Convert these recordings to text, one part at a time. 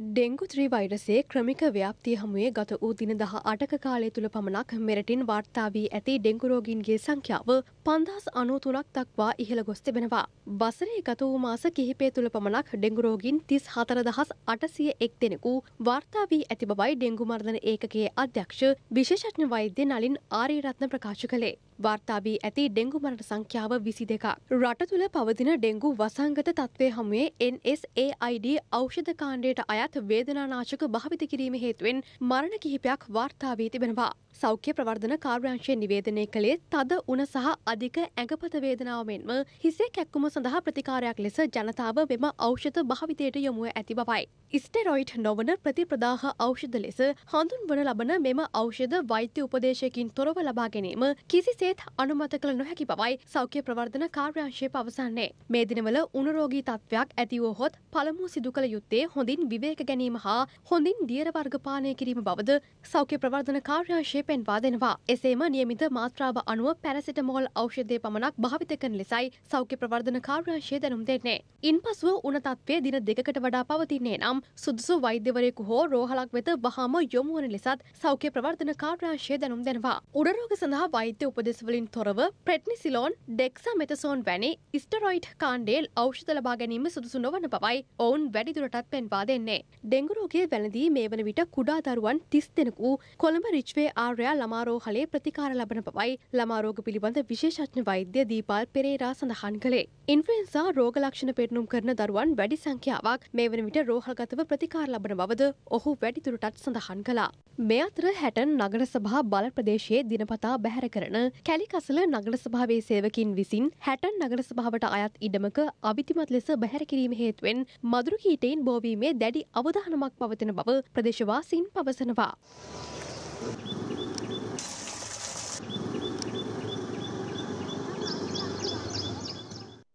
Dengue three වෛරසේ ක්‍රමික ව්‍යාප්තිය හමුවේ ගත වූ දින දහ අටක කාලය තුළ පමණක් මෙරටින් වාර්තා වී ඇති ඩෙංගුරෝගීන්ගේ සංඛ්‍යාව පන්දස් අනූතුනක් දක්වා ඉහළ ගොස් තිබෙනවා. බසරේ ගත වූ මාස කිහිපේ තුළ පමණක් ඩෙංගුරෝගීන් තිස් හතර දහස් අටසිය එක් දෙනෙකු වාර්තා වී ඇති බවයි ඩෙංගු මර්ධන ඒකගේ අධ්‍යක්ෂ විශේෂඥ වෛද්‍ය නලින් ආරීරත්න ප්‍රකාශ කළේ. වාර්තාාවී ඇති ඩෙංගු මරණ සංඛ්‍යාව විසි දෙක. රට තුළ පවතින ඩෙංගු වසංගත තත්ත්වය හමුවේ NSAID ඖෂධ කාණ්ඩයට අයත් වේදනානාශක භාවිත කිරීම හේතුවෙන් මරණ කිහිපයක් වාර්තාාවී තිබෙනවා. සෞඛ්‍ය ප්‍රවර්ධන කාර්යංශය නිවේදනය කළේ තද උන සහ අධික ඇඟපත වේදනාව මෙන්ම හිසේ කැක්කුම සඳහා ප්‍රතිකාරයක් ලෙස ජනතාව මෙම ඖෂධ භාවිතයට යොමුව ඇති බවයි. ස්ටෙරොයිට් නොවන ප්‍රතිප්‍රදාහ ඖෂධ ලෙස හඳුන්වන ලබන මෙම ඖෂධ වෛද්‍ය උපදේශයකින් තොරව ලබා ගැනීම කිසිසේත් අනුමත කළ නොහැකි බවයි සෞඛ්‍ය ප්‍රවර්ධන කාර්යංශය පවසන්නේ. මේ දිනවල උණරෝගී තත්ත්වයක් ඇතිවහොත් පළමු සිදු කළ යුත්තේ හොඳින් විවේක ගැනීම හා හොඳින් දියර වර්ගපානය කිරීම බවද සෞඛ්‍ය ප්‍රවර්ධන කාර්යංශය පෙන්වා දෙනවා. එසේම නියමිත මාත්‍රාව අනුව පැරසිටමෝල් ඖෂධය පමණක් භාවිත කරන ලෙසයි සෞඛ්‍ය ප්‍රවර්ධන කාර්යංශය දැනුම් දෙන්නේ. ඉන් පසුව උන තත්ත්වය දින දෙකට වඩා පවතින්නේ නම් සුදුසු වෛද්‍යවරයෙකු හෝ රෝහලක් වෙත වහාම යොමුවන ලෙසත් සෞඛ්‍ය ප්‍රවර්ධන කාර්යංශය දැනුම් දෙනවා. උඩරෝග සඳහා වෛද්‍ය උපදෙස්වලින් තොරව ප්‍රෙට්නිසිලෝන් ඩෙක්සා මෙතසෝන් වැනි ස්ටරොයිට් කාණ්ඩේල් ඖෂධ ලබා ගැනීම සුදුසු නොවන බවයි ඔවුන් වැඩිදුරටත් පෙන්වා දෙන්නේ. ඩෙංගුරෝගේ වැළඳී මේ වන විට කුඩා දරුවන් තිස් දෙනෙකු කොළඹ රිච්වේ ආර්යා ළමාරෝහලේ ප්‍රතිකාර ලබන බවයි ළමාරෝග පිළිබඳ විශේෂඥ වෛද්‍ය දීපාල් පෙරේරා සඳහන් කළේ. ඉන්ෆ්ලුවෙන්සා රෝග ලක්ෂණ පෙන්නුම් කරන දරුවන් වැඩි සංඛ්‍යාවක් මේ වන විට රෝහල්ගතව ප්‍රතිකාර ලබන බවද ඔහු වැඩිදුරටත් සඳහන් කළා. මේ අතර හැටන් නගර සභා බල ප්‍රදේශයේ දිනපතා බැහැර කරන කැලිකසල නගර සභාවේ සේවකින් විසින් හැටන් නගර සභාවට අයත් ඉඩමක අවිතිමත් ලෙස බැහැර කිරීම හේතුවෙන් මදුරු කීටයින් බෝවීමේ දැඩි අවධානමක් පවතින බව ප්‍රදේශවාසීන් පවසනවා.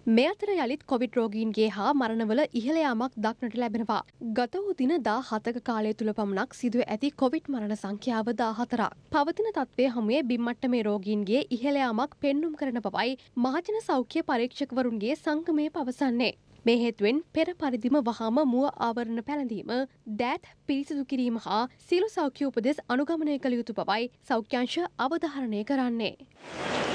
මේ අතර යළිත් කොවිඩ් රෝගීන්ගේ හා මරණවල ඉහළයාමක් දක්නට ලැබෙනවා. ගත වූ දින දා හතක කාලය තුළ පමණක් සිදුව ඇති කොවිඩ් මරණ සංඛ්‍යාව දා හතරක්. පවතින තත්ත්වය හමුවේ බිම්මට්ට මේ රෝගීන්ගේ ඉහළයාමක් පෙන්නුම් කරන බවයි මහජන සෞඛ්‍ය පරීක්ෂකවරුන්ගේ සංගමය පවසන්නේ. මේ හේතුවෙන් පෙර පරිදිම වහාම මුව ආවරණ පැළඳීම දෑත් පිරිසිදු කිරීම හා සියලු සෞඛ්‍ය උපදෙස් අනුගමනය කළ යුතු බවයි සෞඛ්‍යංශ අවධාරණය කරන්නේ.